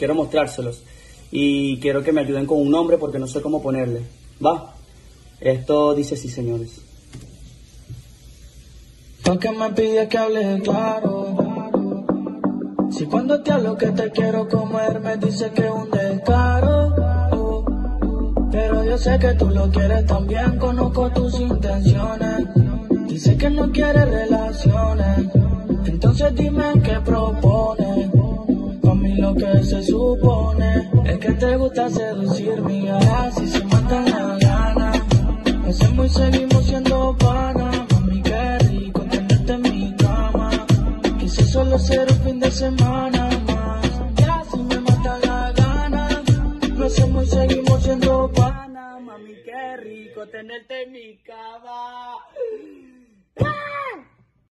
quiero mostrárselos. Y quiero que me ayuden con un nombre porque no sé cómo ponerle. ¿Va? Esto dice sí, señores. ¿Por qué me pides que hable claro? Si cuando te hablo que te quiero comer me dices que es un descaro. Pero yo sé que tú lo quieres también, conozco tus intenciones. Dice que no quieres relaciones, entonces dime qué propones. Lo que se supone es que te gusta seducirme y así se matan la gana. Hacemos y seguimos siendo panas, mami qué rico tenerte en mi cama. Quise solo ser un fin de semana más, y así me mata la gana. Hacemos y seguimos siendo panas, mami qué rico tenerte en mi cama.